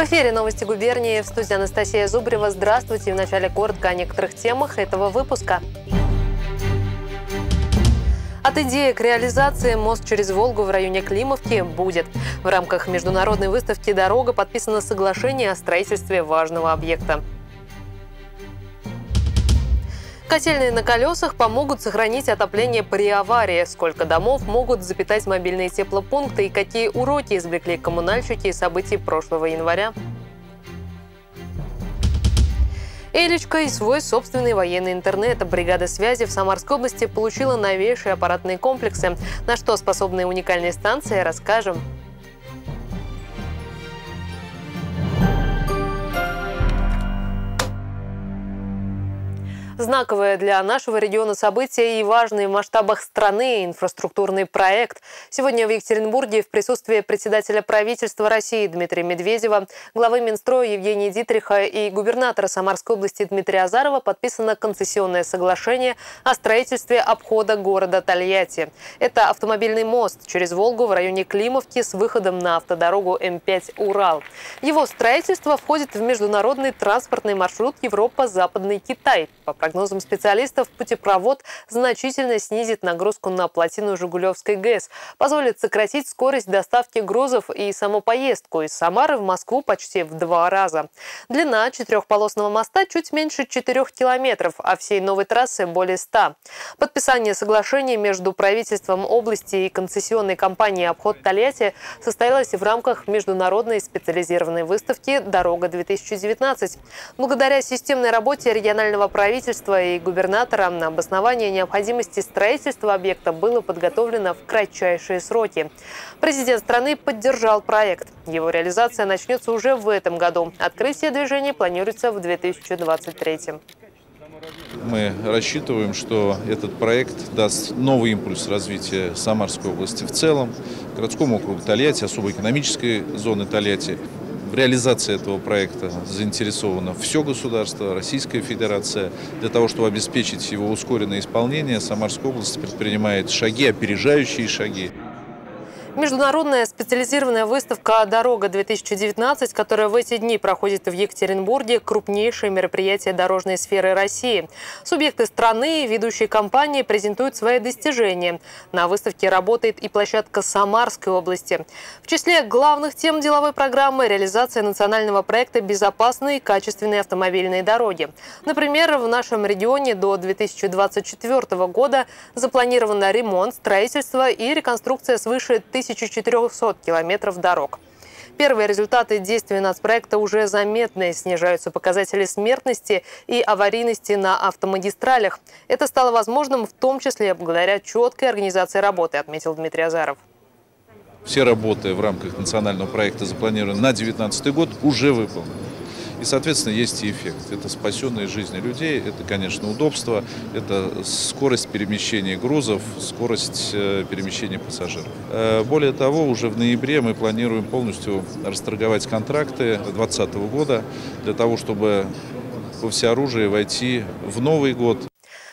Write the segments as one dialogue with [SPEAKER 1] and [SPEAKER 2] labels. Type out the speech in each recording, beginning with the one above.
[SPEAKER 1] В эфире новости губернии в студии Анастасия Зубрева. Здравствуйте. В начале коротко о некоторых темах этого выпуска. От идеи к реализации мост через Волгу в районе Климовки будет. В рамках международной выставки «Дорога» подписано соглашение о строительстве важного объекта. Котельные на колесах помогут сохранить отопление при аварии. Сколько домов могут запитать мобильные теплопункты и какие уроки извлекли коммунальщики из событий прошлого января. Элечка и свой собственный военный интернет. Бригада связи в Самарской области получила новейшие аппаратные комплексы. На что способны уникальные станции, расскажем. Знаковое для нашего региона событие и важный в масштабах страны инфраструктурный проект. Сегодня в Екатеринбурге в присутствии председателя правительства России Дмитрия Медведева, главы Минстроя Евгения Дитриха и губернатора Самарской области Дмитрия Азарова подписано концессионное соглашение о строительстве обхода города Тольятти. Это автомобильный мост через Волгу в районе Климовки с выходом на автодорогу М5 «Урал». Его строительство входит в международный транспортный маршрут Европа-Западный Китай. По прогнозам специалистов, путепровод значительно снизит нагрузку на плотину Жигулевской ГЭС, позволит сократить скорость доставки грузов и саму поездку из Самары в Москву почти в два раза. Длина четырехполосного моста чуть меньше 4 километров, а всей новой трассы более 100. Подписание соглашения между правительством области и концессионной компанией «Обход Тольятти» состоялось в рамках международной специализированной выставки «Дорога-2019». Благодаря системной работе регионального правительства правительства и губернатора на обоснование необходимости строительства объекта было подготовлено в кратчайшие сроки. Президент страны поддержал проект. Его реализация начнется уже в этом году. Открытие движения планируется в 2023.
[SPEAKER 2] Мы рассчитываем, что этот проект даст новый импульс развития Самарской области в целом, городскому округу Тольятти, особо экономической зоны Тольятти в реализации этого проекта заинтересовано все государство, Российская Федерация. Для того, чтобы обеспечить его ускоренное исполнение, Самарская область предпринимает шаги, опережающие шаги.
[SPEAKER 1] Международная специализированная выставка «Дорога-2019», которая в эти дни проходит в Екатеринбурге, крупнейшее мероприятие дорожной сферы России. Субъекты страны и ведущие компании презентуют свои достижения. На выставке работает и площадка Самарской области. В числе главных тем деловой программы – реализация национального проекта «Безопасные и качественные автомобильные дороги». Например, в нашем регионе до 2024 года запланировано ремонт, строительство и реконструкция свыше 1000 1400 километров дорог. Первые результаты действий нацпроекта уже заметны. Снижаются показатели смертности и аварийности на автомагистралях. Это стало возможным в том числе благодаря четкой организации работы, отметил Дмитрий Азаров.
[SPEAKER 2] Все работы в рамках национального проекта, запланированы на 2019 год, уже выполнены. И, соответственно, есть и эффект. Это спасенные жизни людей, это, конечно, удобство, это скорость перемещения грузов, скорость э, перемещения пассажиров. Э, более того, уже в ноябре мы планируем полностью расторговать контракты 2020 года для того, чтобы во всеоружие войти в Новый год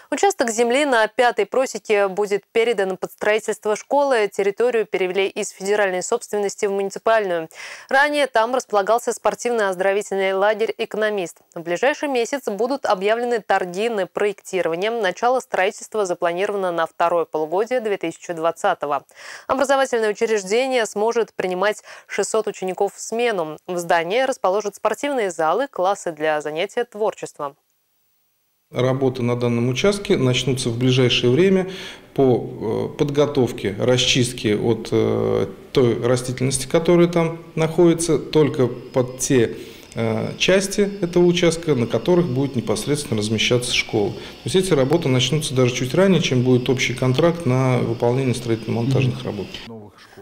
[SPEAKER 1] Участок земли на пятой просеке будет передан под строительство школы. Территорию перевели из федеральной собственности в муниципальную. Ранее там располагался спортивно-оздоровительный лагерь «Экономист». В ближайший месяц будут объявлены торги на проектирование. Начало строительства запланировано на второе полугодие 2020-го. Образовательное учреждение сможет принимать 600 учеников в смену. В здании расположат спортивные залы, классы для занятия творчеством.
[SPEAKER 3] Работы на данном участке начнутся в ближайшее время по э, подготовке, расчистке от э, той растительности, которая там находится, только под те э, части этого участка, на которых будет непосредственно размещаться школа. То есть эти работы начнутся даже чуть ранее, чем будет общий контракт на выполнение строительно-монтажных работ.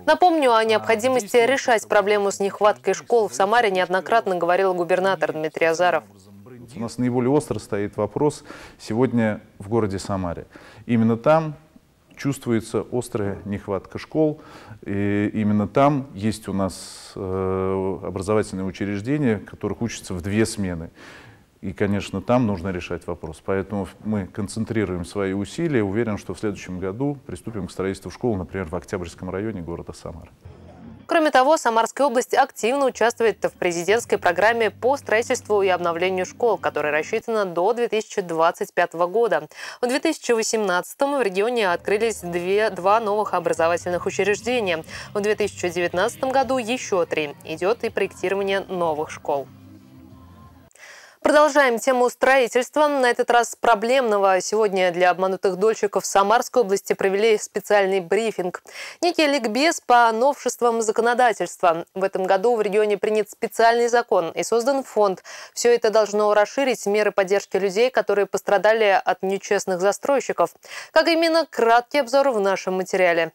[SPEAKER 1] Напомню, о необходимости решать проблему с нехваткой школ в Самаре неоднократно говорил губернатор Дмитрий Азаров.
[SPEAKER 2] У нас наиболее остро стоит вопрос сегодня в городе Самаре. Именно там чувствуется острая нехватка школ. И именно там есть у нас э, образовательные учреждения, которых учатся в две смены. И, конечно, там нужно решать вопрос. Поэтому мы концентрируем свои усилия. Уверен, что в следующем году приступим к строительству школ, например, в Октябрьском районе города Самара.
[SPEAKER 1] Кроме того, Самарская область активно участвует в президентской программе по строительству и обновлению школ, которая рассчитана до 2025 года. В 2018 в регионе открылись две, два новых образовательных учреждения. В 2019 году еще три. Идет и проектирование новых школ. Продолжаем тему строительства. На этот раз проблемного. Сегодня для обманутых дольщиков Самарской области провели специальный брифинг. Некий ликбез по новшествам законодательства. В этом году в регионе принят специальный закон и создан фонд. Все это должно расширить меры поддержки людей, которые пострадали от нечестных застройщиков. Как именно, краткий обзор в нашем материале.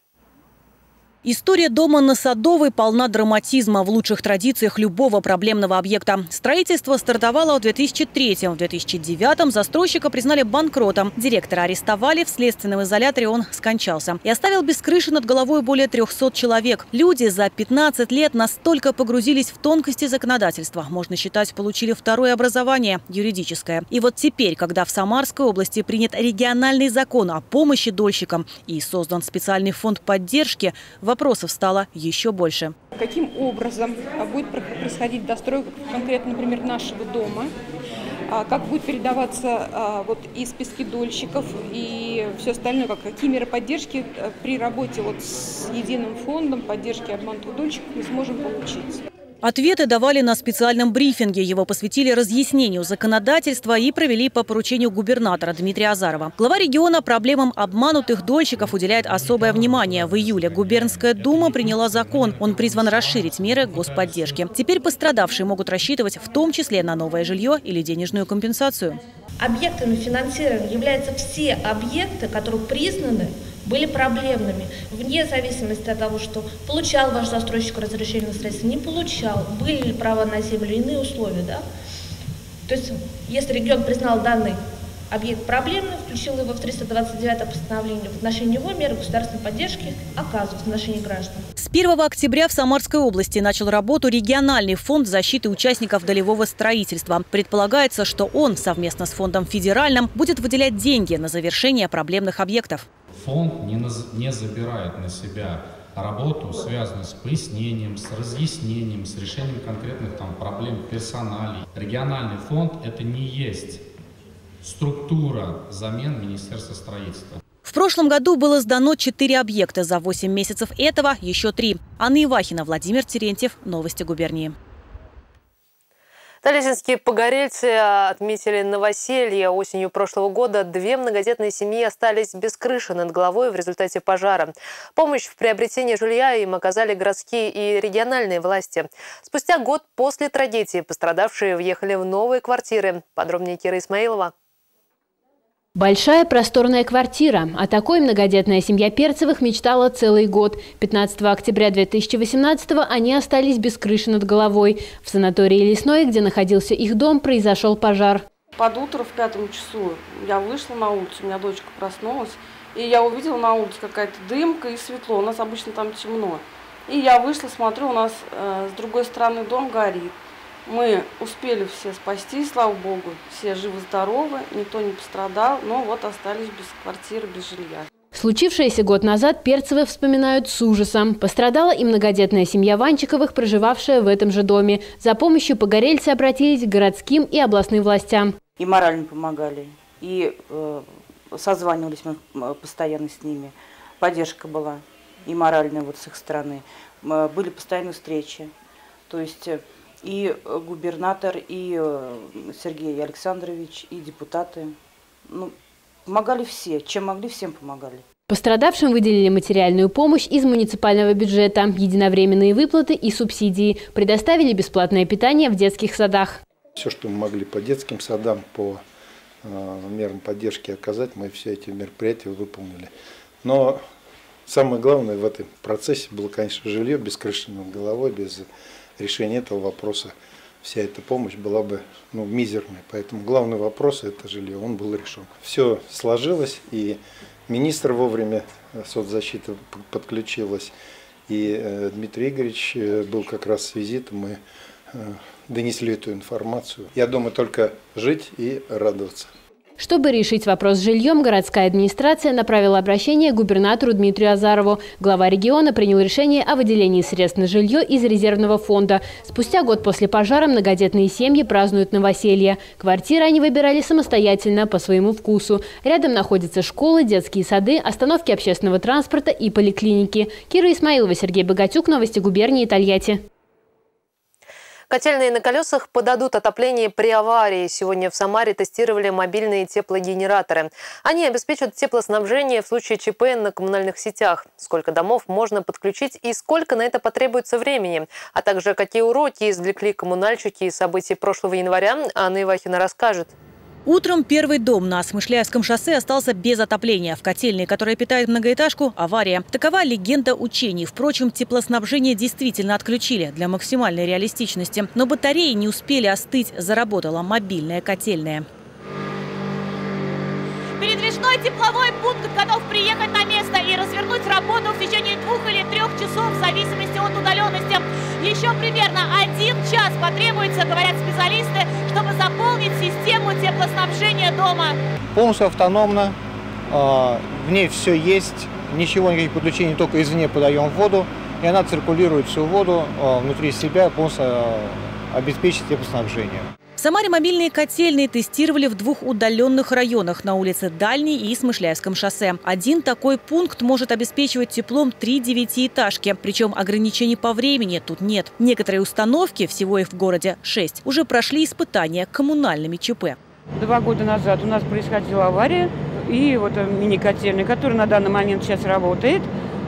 [SPEAKER 4] История дома на Садовой полна драматизма в лучших традициях любого проблемного объекта. Строительство стартовало в 2003 В 2009 застройщика признали банкротом. Директора арестовали, в следственном изоляторе он скончался. И оставил без крыши над головой более 300 человек. Люди за 15 лет настолько погрузились в тонкости законодательства. Можно считать, получили второе образование – юридическое. И вот теперь, когда в Самарской области принят региональный закон о помощи дольщикам и создан специальный фонд поддержки – вопросов стало еще больше.
[SPEAKER 5] Каким образом а, будет происходить достройка конкретно, например, нашего дома? А, как будет передаваться а, вот и списки дольщиков, и все остальное, как, какие меры поддержки при работе вот с единым фондом поддержки обманутых дольщиков мы сможем получить.
[SPEAKER 4] Ответы давали на специальном брифинге. Его посвятили разъяснению законодательства и провели по поручению губернатора Дмитрия Азарова. Глава региона проблемам обманутых дольщиков уделяет особое внимание. В июле губернская дума приняла закон. Он призван расширить меры господдержки. Теперь пострадавшие могут рассчитывать в том числе на новое жилье или денежную компенсацию.
[SPEAKER 6] Объектами финансирования являются все объекты, которые признаны были проблемными, вне зависимости от того, что получал ваш застройщик разрешение на строительство, не получал, были ли права на землю, иные условия. Да? То есть, если регион признал данный объект проблемный, включил его в 329 постановление. В отношении него меры государственной поддержки оказывают в отношении граждан.
[SPEAKER 4] С 1 октября в Самарской области начал работу региональный фонд защиты участников долевого строительства. Предполагается, что он совместно с фондом федеральным будет выделять деньги на завершение проблемных объектов
[SPEAKER 7] фонд не, не забирает на себя работу, связанную с пояснением, с разъяснением, с решением конкретных там, проблем персоналей. Региональный фонд – это не есть структура замен Министерства строительства.
[SPEAKER 4] В прошлом году было сдано 4 объекта. За 8 месяцев этого еще 3. Анна Ивахина, Владимир Терентьев. Новости губернии.
[SPEAKER 1] Тализинские погорельцы отметили новоселье. Осенью прошлого года две многодетные семьи остались без крыши над головой в результате пожара. Помощь в приобретении жилья им оказали городские и региональные власти. Спустя год после трагедии пострадавшие въехали в новые квартиры. Подробнее Кира Исмаилова.
[SPEAKER 8] Большая просторная квартира. О такой многодетная семья Перцевых мечтала целый год. 15 октября 2018 они остались без крыши над головой. В санатории Лесной, где находился их дом, произошел пожар.
[SPEAKER 9] Под утро в пятом часу я вышла на улицу, у меня дочка проснулась, и я увидела на улице какая-то дымка и светло. У нас обычно там темно. И я вышла, смотрю, у нас э, с другой стороны дом горит. Мы успели все спасти, слава богу, все живы-здоровы, никто не пострадал, но вот остались без квартиры, без жилья.
[SPEAKER 8] Случившееся год назад Перцевы вспоминают с ужасом. Пострадала и многодетная семья Ванчиковых, проживавшая в этом же доме. За помощью погорельцы обратились к городским и областным властям.
[SPEAKER 10] И морально помогали, и э, созванивались мы постоянно с ними. Поддержка была и моральная вот с их стороны. Были постоянные встречи. То есть э, и э, губернатор, и э, Сергей Александрович, и депутаты. Ну, помогали все, чем могли, всем помогали.
[SPEAKER 8] Пострадавшим выделили материальную помощь из муниципального бюджета, единовременные выплаты и субсидии. Предоставили бесплатное питание в детских садах.
[SPEAKER 11] Все, что мы могли по детским садам, по э, мерам поддержки оказать, мы все эти мероприятия выполнили. Но самое главное в этом процессе было, конечно, жилье без крыши над головой, без решение этого вопроса вся эта помощь была бы ну, мизерной. Поэтому главный вопрос – это жилье, он был решен. Все сложилось, и министр вовремя э, соцзащиты подключилась, и э, Дмитрий Игоревич э, был как раз с визитом, мы донесли эту информацию. Я думаю, только жить и радоваться.
[SPEAKER 8] Чтобы решить вопрос с жильем, городская администрация направила обращение к губернатору Дмитрию Азарову. Глава региона принял решение о выделении средств на жилье из резервного фонда. Спустя год после пожара многодетные семьи празднуют новоселье. Квартиры они выбирали самостоятельно, по своему вкусу. Рядом находятся школы, детские сады, остановки общественного транспорта и поликлиники. Кира Исмаилова, Сергей Богатюк, Новости губернии Тольятти.
[SPEAKER 1] Котельные на колесах подадут отопление при аварии. Сегодня в Самаре тестировали мобильные теплогенераторы. Они обеспечат теплоснабжение в случае ЧП на коммунальных сетях. Сколько домов можно подключить и сколько на это потребуется времени. А также какие уроки извлекли коммунальщики из событий прошлого января, Анна Ивахина расскажет.
[SPEAKER 4] Утром первый дом на Смышляевском шоссе остался без отопления. В котельной, которая питает многоэтажку, авария. Такова легенда учений. Впрочем, теплоснабжение действительно отключили для максимальной реалистичности. Но батареи не успели остыть, заработала мобильная котельная.
[SPEAKER 12] Передвижной тепловой пункт готов приехать на место и развернуть работу в течение двух или трех часов в зависимости от удаленности. Еще примерно один час потребуется, говорят специалисты, чтобы заполнить систему теплоснабжения дома.
[SPEAKER 13] Полностью автономно, а, в ней все есть, ничего, никаких подключений, только извне подаем воду, и она циркулирует всю воду а, внутри себя, полностью а, обеспечит теплоснабжение.
[SPEAKER 4] В Самаре мобильные котельные тестировали в двух удаленных районах на улице Дальней и Смышляевском шоссе. Один такой пункт может обеспечивать теплом три девятиэтажки. Причем ограничений по времени тут нет. Некоторые установки, всего их в городе шесть, уже прошли испытания коммунальными ЧП.
[SPEAKER 14] Два года назад у нас происходила авария, и вот мини-котельная, которая на данный момент сейчас работает,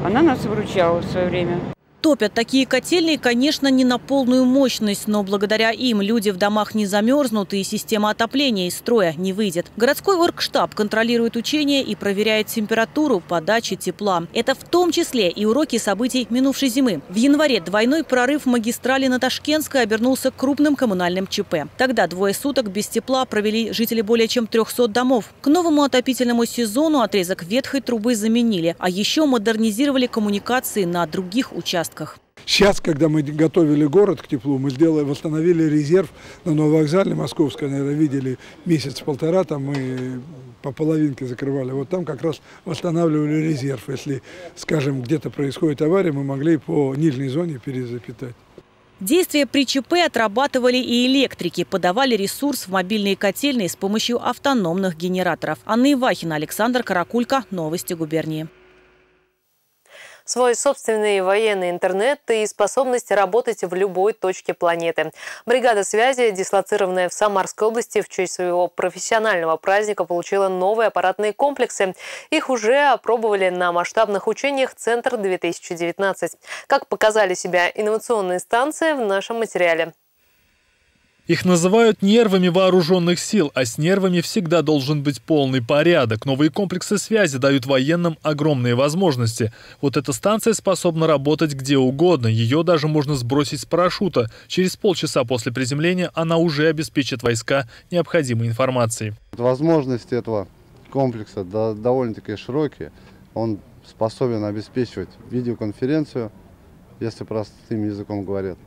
[SPEAKER 14] она нас выручала в свое время.
[SPEAKER 4] Топят такие котельные, конечно, не на полную мощность, но благодаря им люди в домах не замерзнут и система отопления из строя не выйдет. Городской оргштаб контролирует учения и проверяет температуру подачи тепла. Это в том числе и уроки событий минувшей зимы. В январе двойной прорыв магистрали на Ташкентской обернулся крупным коммунальным ЧП. Тогда двое суток без тепла провели жители более чем 300 домов. К новому отопительному сезону отрезок ветхой трубы заменили, а еще модернизировали коммуникации на других участках участках.
[SPEAKER 15] Сейчас, когда мы готовили город к теплу, мы сделали, восстановили резерв на Нововокзале Московской, наверное, видели месяц-полтора, там мы по половинке закрывали. Вот там как раз восстанавливали резерв. Если, скажем, где-то происходит авария, мы могли по нижней зоне перезапитать.
[SPEAKER 4] Действия при ЧП отрабатывали и электрики, подавали ресурс в мобильные котельные с помощью автономных генераторов. Анна Ивахина, Александр Каракулько. Новости губернии
[SPEAKER 1] свой собственный военный интернет и способность работать в любой точке планеты. Бригада связи, дислоцированная в Самарской области в честь своего профессионального праздника, получила новые аппаратные комплексы. Их уже опробовали на масштабных учениях «Центр-2019». Как показали себя инновационные станции в нашем материале.
[SPEAKER 16] Их называют нервами вооруженных сил, а с нервами всегда должен быть полный порядок. Новые комплексы связи дают военным огромные возможности. Вот эта станция способна работать где угодно. Ее даже можно сбросить с парашюта. Через полчаса после приземления она уже обеспечит войска необходимой информацией.
[SPEAKER 17] Возможности этого комплекса довольно-таки широкие. Он способен обеспечивать видеоконференцию, если простым языком говорят,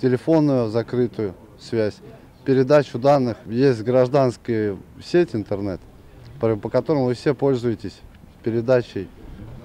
[SPEAKER 17] телефонную закрытую связь, передачу данных. Есть гражданская сеть интернет, по, которому вы все пользуетесь передачей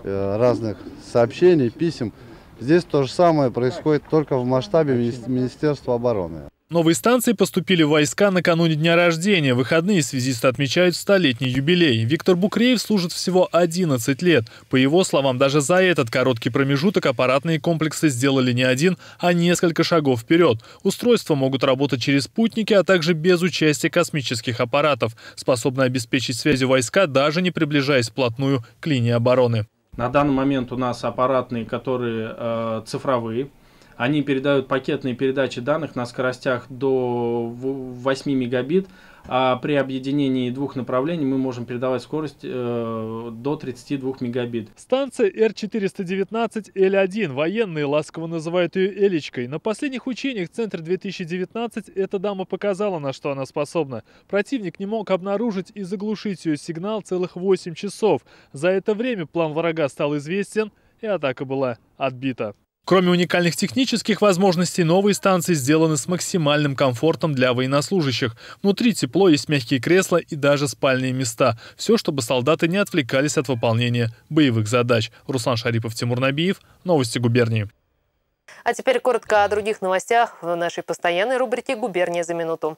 [SPEAKER 17] э, разных сообщений, писем. Здесь то же самое происходит только в масштабе Министерства обороны.
[SPEAKER 16] Новые станции поступили в войска накануне дня рождения. выходные связисты отмечают столетний юбилей. Виктор Букреев служит всего 11 лет. По его словам, даже за этот короткий промежуток аппаратные комплексы сделали не один, а несколько шагов вперед. Устройства могут работать через спутники, а также без участия космических аппаратов, способны обеспечить связью войска, даже не приближаясь вплотную к линии обороны.
[SPEAKER 18] На данный момент у нас аппаратные, которые э, цифровые, они передают пакетные передачи данных на скоростях до 8 мегабит, а при объединении двух направлений мы можем передавать скорость э, до 32 мегабит.
[SPEAKER 16] Станция Р-419Л1. Военные ласково называют ее Элечкой. На последних учениях Центр 2019 эта дама показала, на что она способна. Противник не мог обнаружить и заглушить ее сигнал целых 8 часов. За это время план врага стал известен, и атака была отбита. Кроме уникальных технических возможностей, новые станции сделаны с максимальным комфортом для военнослужащих. Внутри тепло, есть мягкие кресла и даже спальные места. Все, чтобы солдаты не отвлекались от выполнения боевых задач. Руслан Шарипов, Тимур Набиев. Новости губернии.
[SPEAKER 1] А теперь коротко о других новостях в нашей постоянной рубрике «Губерния за минуту».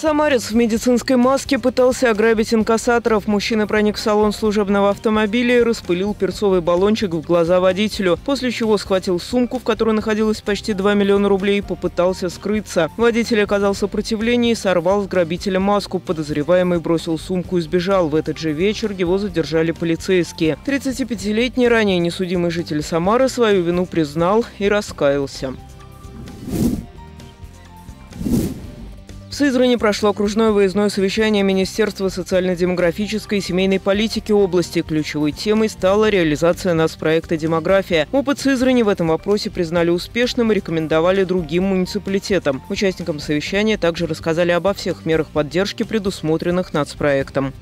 [SPEAKER 19] Самарец в медицинской маске пытался ограбить инкассаторов. Мужчина проник в салон служебного автомобиля и распылил перцовый баллончик в глаза водителю, после чего схватил сумку, в которой находилось почти 2 миллиона рублей, и попытался скрыться. Водитель оказал сопротивление и сорвал с грабителя маску. Подозреваемый бросил сумку и сбежал. В этот же вечер его задержали полицейские. 35-летний ранее несудимый житель Самары свою вину признал и раскаялся. Сызрани прошло окружное выездное совещание Министерства социально-демографической и семейной политики области. Ключевой темой стала реализация нас проекта «Демография». Опыт Сызрани в этом вопросе признали успешным и рекомендовали другим муниципалитетам. Участникам совещания также рассказали обо всех мерах поддержки, предусмотренных нацпроектом.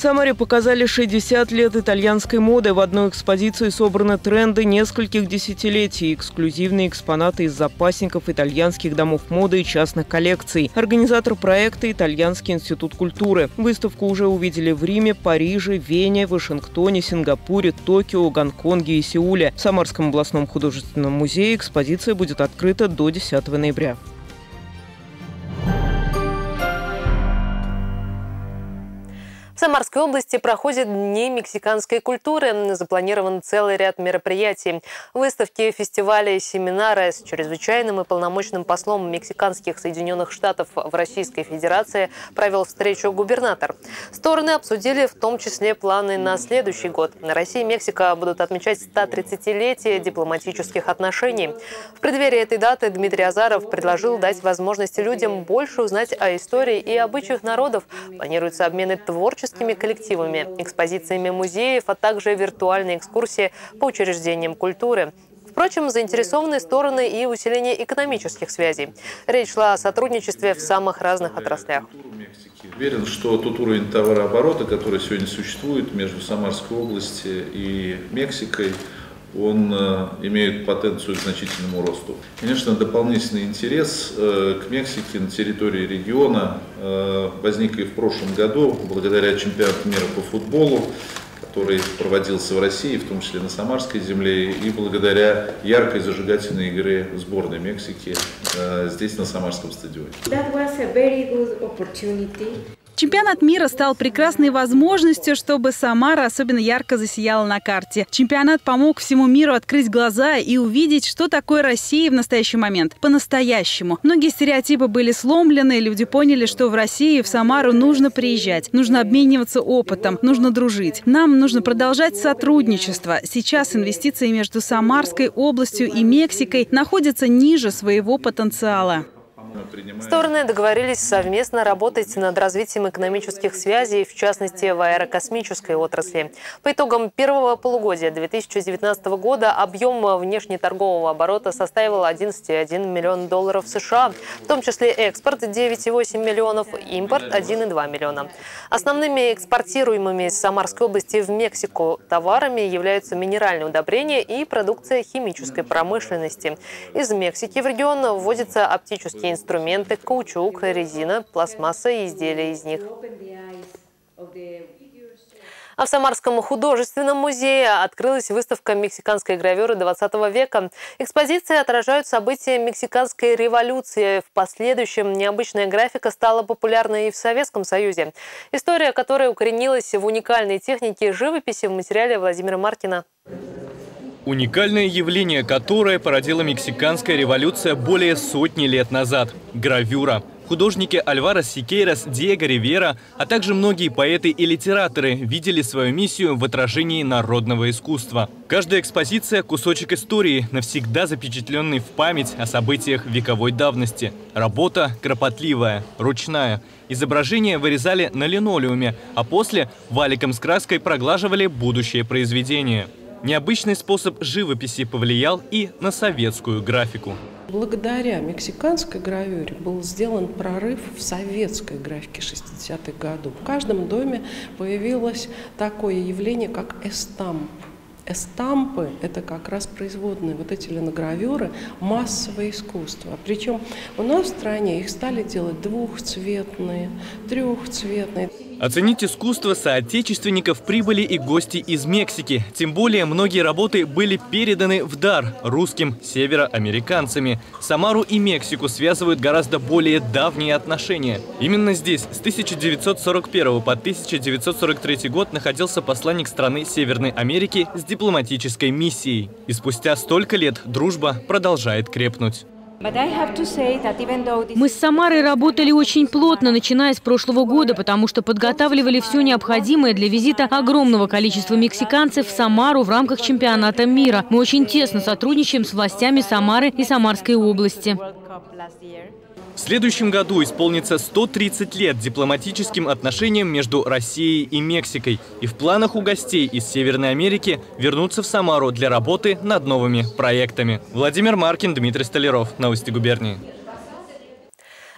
[SPEAKER 19] Самаре показали 60 лет итальянской моды. В одной экспозиции собраны тренды нескольких десятилетий, эксклюзивные экспонаты из запасников итальянских домов моды и частных коллекций. Организатор проекта – Итальянский институт культуры. Выставку уже увидели в Риме, Париже, Вене, Вашингтоне, Сингапуре, Токио, Гонконге и Сеуле. В Самарском областном художественном музее экспозиция будет открыта до 10 ноября.
[SPEAKER 1] В Самарской области проходят Дни мексиканской культуры. Запланирован целый ряд мероприятий. Выставки, фестивали, семинары с чрезвычайным и полномочным послом мексиканских Соединенных Штатов в Российской Федерации провел встречу губернатор. Стороны обсудили в том числе планы на следующий год. Россия и Мексика будут отмечать 130-летие дипломатических отношений. В преддверии этой даты Дмитрий Азаров предложил дать возможности людям больше узнать о истории и обычаях народов. Планируются обмены творческими коллективами, экспозициями музеев, а также виртуальные экскурсии по учреждениям культуры. Впрочем, заинтересованы стороны и усиление экономических связей. Речь шла о сотрудничестве в самых разных отраслях.
[SPEAKER 2] Уверен, что тот уровень товарооборота, который сегодня существует между Самарской областью и Мексикой, он э, имеет потенцию к значительному росту. Конечно, дополнительный интерес э, к Мексике на территории региона э, возник и в прошлом году, благодаря чемпионату мира по футболу, который проводился в России, в том числе на Самарской земле, и благодаря яркой зажигательной игре сборной Мексики здесь, на Самарском стадионе.
[SPEAKER 20] Чемпионат мира стал прекрасной возможностью, чтобы Самара особенно ярко засияла на карте. Чемпионат помог всему миру открыть глаза и увидеть, что такое Россия в настоящий момент. По-настоящему. Многие стереотипы были сломлены, люди поняли, что в России, в Самару нужно приезжать, нужно обмениваться опытом, нужно дружить. Нам нужно продолжать сотрудничество. Сейчас инвестиции между Самарской областью и Мексикой находятся ниже своего потенциала.
[SPEAKER 1] Стороны договорились совместно работать над развитием экономических связей, в частности в аэрокосмической отрасли. По итогам первого полугодия 2019 года объем внешнеторгового оборота составил 11,1 миллион долларов США, в том числе экспорт 9,8 миллионов, импорт 1,2 миллиона. Основными экспортируемыми из Самарской области в Мексику товарами являются минеральные удобрения и продукция химической промышленности. Из Мексики в регион вводятся оптические инструменты инструменты, каучук, резина, пластмасса и изделия из них. А в Самарском художественном музее открылась выставка мексиканской гравюры 20 века. Экспозиции отражают события мексиканской революции. В последующем необычная графика стала популярной и в Советском Союзе. История, которая укоренилась в уникальной технике живописи в материале Владимира Маркина.
[SPEAKER 21] Уникальное явление, которое породила мексиканская революция более сотни лет назад – гравюра. Художники Альвара Сикейрас, Диего Ривера, а также многие поэты и литераторы видели свою миссию в отражении народного искусства. Каждая экспозиция – кусочек истории, навсегда запечатленный в память о событиях вековой давности. Работа кропотливая, ручная. Изображения вырезали на линолеуме, а после валиком с краской проглаживали будущее произведение. Необычный способ живописи повлиял и на советскую графику.
[SPEAKER 22] Благодаря мексиканской гравюре был сделан прорыв в советской графике 60-х годов. В каждом доме появилось такое явление, как эстамп. Эстампы – это как раз производные, вот эти линогравюры, массовое искусство. Причем у нас в стране их стали делать двухцветные, трехцветные.
[SPEAKER 21] Оценить искусство соотечественников прибыли и гости из Мексики. Тем более многие работы были переданы в дар русским североамериканцами. Самару и Мексику связывают гораздо более давние отношения. Именно здесь с 1941 по 1943 год находился посланник страны Северной Америки с дипломатической миссией. И спустя столько лет дружба продолжает крепнуть.
[SPEAKER 23] Мы с Самарой работали очень плотно, начиная с прошлого года, потому что подготавливали все необходимое для визита огромного количества мексиканцев в Самару в рамках чемпионата мира. Мы очень тесно сотрудничаем с властями Самары и Самарской области.
[SPEAKER 21] В следующем году исполнится 130 лет дипломатическим отношениям между Россией и Мексикой. И в планах у гостей из Северной Америки вернуться в Самару для работы над новыми проектами. Владимир Маркин, Дмитрий Столяров. Новости губернии.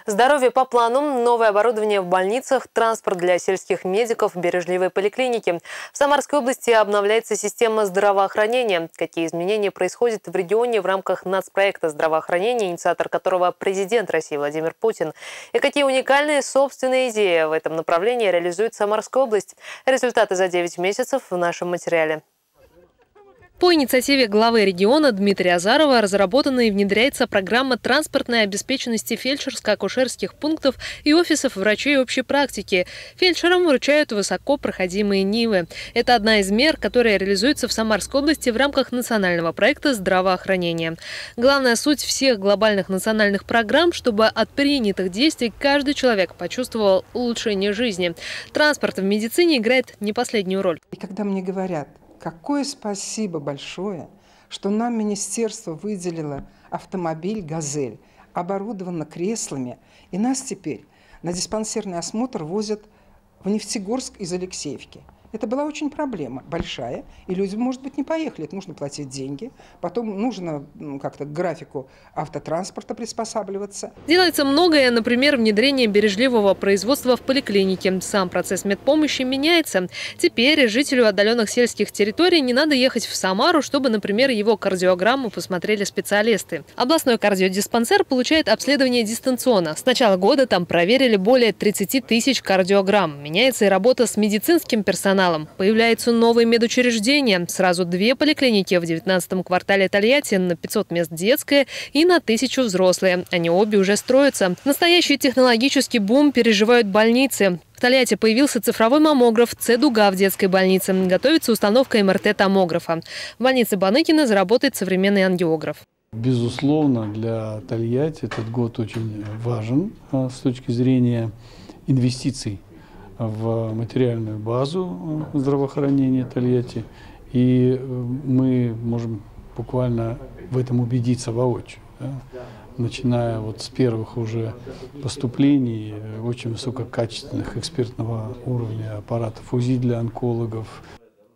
[SPEAKER 1] Здоровье по плану, новое оборудование в больницах, транспорт для сельских медиков, бережливые поликлиники. В Самарской области обновляется система здравоохранения. Какие изменения происходят в регионе в рамках нацпроекта здравоохранения, инициатор которого президент России Владимир Путин. И какие уникальные собственные идеи в этом направлении реализует Самарская область. Результаты за 9 месяцев в нашем материале. По инициативе главы региона Дмитрия Азарова разработана и внедряется программа транспортной обеспеченности фельдшерско-акушерских пунктов и офисов врачей общей практики. Фельдшерам вручают высоко проходимые Нивы. Это одна из мер, которая реализуется в Самарской области в рамках национального проекта здравоохранения. Главная суть всех глобальных национальных программ, чтобы от принятых действий каждый человек почувствовал улучшение жизни. Транспорт в медицине играет не последнюю роль.
[SPEAKER 24] И когда мне говорят, Какое спасибо большое, что нам министерство выделило автомобиль «Газель», оборудовано креслами, и нас теперь на диспансерный осмотр возят в Нефтегорск из Алексеевки – это была очень проблема большая, и люди, может быть, не поехали. Это нужно платить деньги, потом нужно как-то к графику автотранспорта приспосабливаться.
[SPEAKER 1] Делается многое, например, внедрение бережливого производства в поликлинике. Сам процесс медпомощи меняется. Теперь жителю отдаленных сельских территорий не надо ехать в Самару, чтобы, например, его кардиограмму посмотрели специалисты. Областной кардиодиспансер получает обследование дистанционно. С начала года там проверили более 30 тысяч кардиограмм. Меняется и работа с медицинским персоналом персоналом. Появляются новые медучреждения. Сразу две поликлиники в 19-м квартале Тольятти на 500 мест детская и на 1000 взрослые. Они обе уже строятся. Настоящий технологический бум переживают больницы. В Тольятти появился цифровой маммограф «Цедуга» в детской больнице. Готовится установка МРТ-томографа. В больнице Баныкина заработает современный ангиограф.
[SPEAKER 25] Безусловно, для Тольятти этот год очень важен а, с точки зрения инвестиций в материальную базу э, здравоохранения Тольятти, и э, мы можем буквально в этом убедиться воочию. Да? начиная вот с первых уже поступлений, э, очень высококачественных экспертного уровня аппаратов УЗИ для онкологов,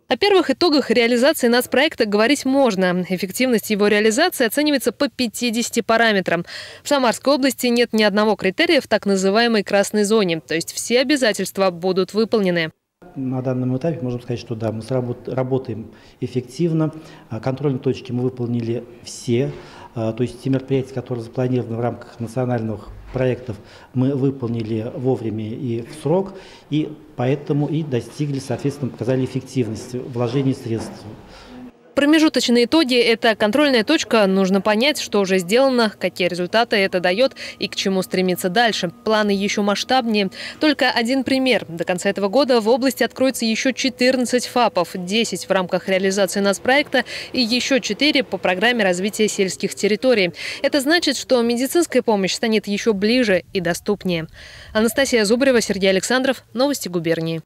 [SPEAKER 1] о первых итогах реализации нацпроекта говорить можно. Эффективность его реализации оценивается по 50 параметрам. В Самарской области нет ни одного критерия в так называемой красной зоне, то есть все обязательства будут выполнены.
[SPEAKER 26] На данном этапе можем сказать, что да, мы работаем эффективно. А контрольные точки мы выполнили все. А, то есть те мероприятия, которые запланированы в рамках национальных проектов мы выполнили вовремя и в срок, и поэтому и достигли, соответственно, показали эффективность вложений средств.
[SPEAKER 1] Промежуточные итоги – это контрольная точка. Нужно понять, что уже сделано, какие результаты это дает и к чему стремиться дальше. Планы еще масштабнее. Только один пример. До конца этого года в области откроется еще 14 ФАПов, 10 в рамках реализации нацпроекта и еще 4 по программе развития сельских территорий. Это значит, что медицинская помощь станет еще ближе и доступнее. Анастасия Зубарева, Сергей Александров. Новости губернии.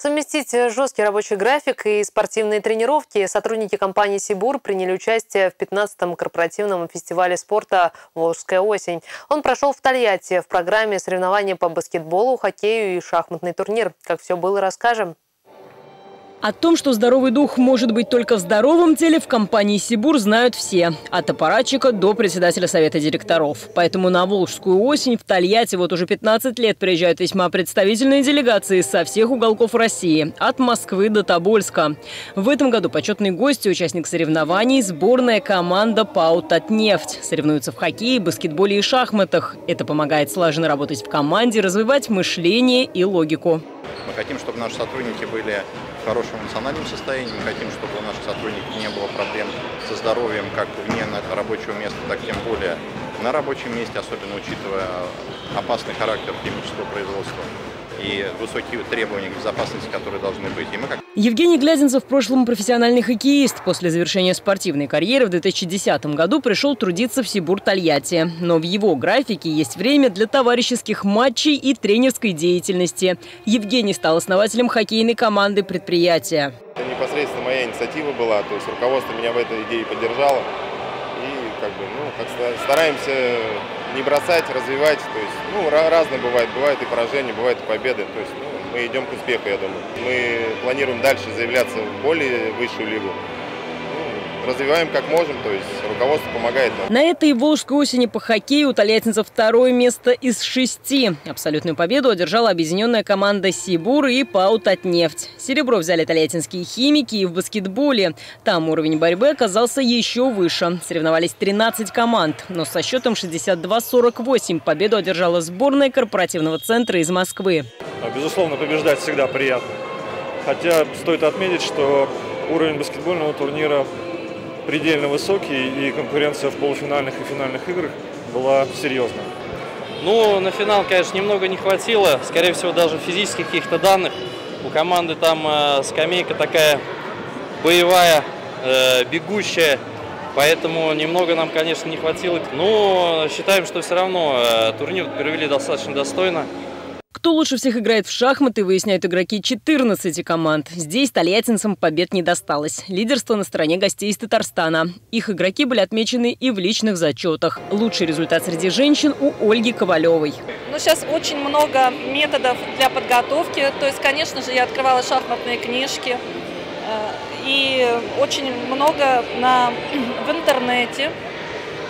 [SPEAKER 1] Совместить жесткий рабочий график и спортивные тренировки сотрудники компании «Сибур» приняли участие в 15-м корпоративном фестивале спорта «Волжская осень». Он прошел в Тольятти в программе соревнования по баскетболу, хоккею и шахматный турнир. Как все было, расскажем.
[SPEAKER 23] О том, что здоровый дух может быть только в здоровом теле, в компании «Сибур» знают все. От аппаратчика до председателя совета директоров. Поэтому на Волжскую осень в Тольятти вот уже 15 лет приезжают весьма представительные делегации со всех уголков России. От Москвы до Тобольска. В этом году почетный гость и участник соревнований – сборная команда «Пау Татнефть». Соревнуются в хоккее, баскетболе и шахматах. Это помогает слаженно работать в команде, развивать мышление и логику.
[SPEAKER 27] Мы хотим, чтобы наши сотрудники были хорошем эмоциональном состоянии, мы хотим, чтобы у наших сотрудников не было проблем со здоровьем как вне рабочего места, так тем более на рабочем месте, особенно учитывая опасный характер химического производства и высокие требования к безопасности, которые должны быть. И мы как...
[SPEAKER 23] Евгений Глязинцев в прошлом профессиональный хоккеист. После завершения спортивной карьеры в 2010 году пришел трудиться в Сибур Тольятти. Но в его графике есть время для товарищеских матчей и тренерской деятельности. Евгений стал основателем хоккейной команды предприятия.
[SPEAKER 28] Это непосредственно моя инициатива была, то есть руководство меня в этой идее поддержало. Как бы, ну, как стараемся не бросать, развивать. То есть, ну, разное бывает. Бывают и поражения, бывают и победы. То есть, ну, мы идем к успеху, я думаю. Мы планируем дальше заявляться в более высшую лигу развиваем как можем, то есть руководство помогает нам.
[SPEAKER 23] На этой Волжской осени по хоккею у тольяттинцев второе место из шести. Абсолютную победу одержала объединенная команда «Сибур» и «Пау Татнефть». Серебро взяли тольяттинские химики и в баскетболе. Там уровень борьбы оказался еще выше. Соревновались 13 команд, но со счетом 62-48 победу одержала сборная корпоративного центра из Москвы.
[SPEAKER 29] Безусловно, побеждать всегда приятно. Хотя стоит отметить, что уровень баскетбольного турнира предельно высокий, и конкуренция в полуфинальных и финальных играх была серьезная.
[SPEAKER 30] Ну, на финал, конечно, немного не хватило. Скорее всего, даже физических каких-то данных. У команды там э, скамейка такая боевая, э, бегущая. Поэтому немного нам, конечно, не хватило. Но считаем, что все равно э, турнир провели достаточно достойно.
[SPEAKER 23] Кто лучше всех играет в шахматы, выясняют игроки 14 команд. Здесь тольяттинцам побед не досталось. Лидерство на стороне гостей из Татарстана. Их игроки были отмечены и в личных зачетах. Лучший результат среди женщин у Ольги Ковалевой.
[SPEAKER 31] Ну, сейчас очень много методов для подготовки. То есть, конечно же, я открывала шахматные книжки. Э, и очень много на, в интернете.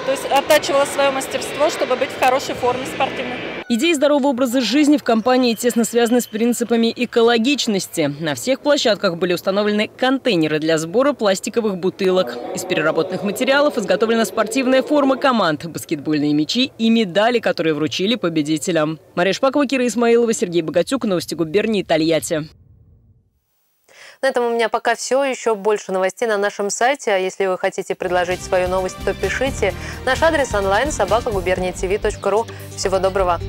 [SPEAKER 31] То есть оттачивала свое мастерство, чтобы быть в хорошей форме спортивной.
[SPEAKER 23] Идеи здорового образа жизни в компании тесно связаны с принципами экологичности. На всех площадках были установлены контейнеры для сбора пластиковых бутылок. Из переработанных материалов изготовлена спортивная форма команд, баскетбольные мячи и медали, которые вручили победителям. Мария Шпакова, Кира Исмаилова, Сергей Богатюк, Новости губернии Тольятти.
[SPEAKER 1] На этом у меня пока все. Еще больше новостей на нашем сайте. А если вы хотите предложить свою новость, то пишите. Наш адрес онлайн собака губерния Всего доброго.